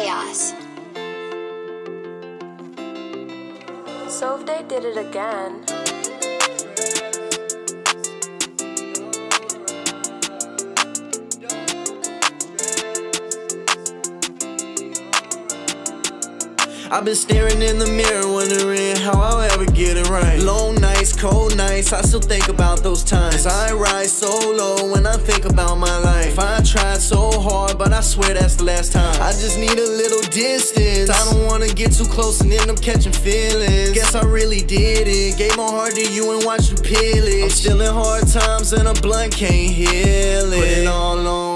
Kaos. So if they did it again. I've been staring in the mirror, wondering how I'll ever get it right. Long nights, cold nights, I still think about those times. I rise so low when I think about my life. I swear that's the last time. I just need a little distance. I don't wanna get too close and end up catching feelings. Guess I really did it. Gave my heart to you and watched you peel it. I'm still in hard times and a blunt can't heal it. Put it all on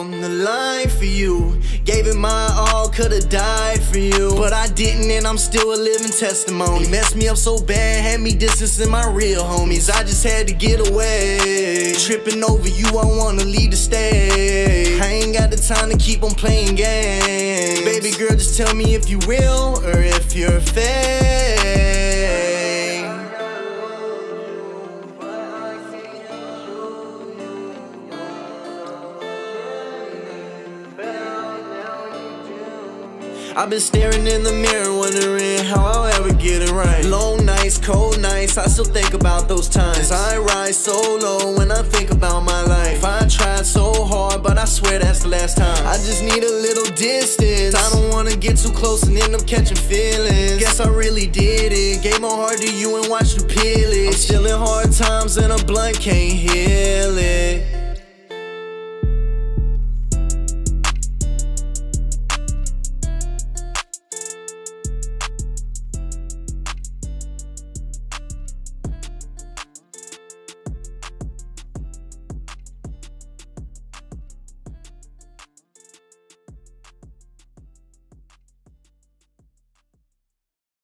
line for you. Gave it my all, could've died for you. But I didn't, and I'm still a living testimony. Messed me up so bad, had me distancing my real homies. I just had to get away. Tripping over you, I wanna leave the stage. I ain't got the time to keep on playing games. Baby girl, just tell me if you real or if you're fake. I've been staring in the mirror, wondering how I'll ever get it right. Long nights, cold nights, I still think about those times. I rise solo when I think about my life. I tried so hard, but I swear that's the last time. I just need a little distance. I don't wanna get too close and end up catching feelings. Guess I really did it. Gave my heart to you and watched you peel it. I'm still in hard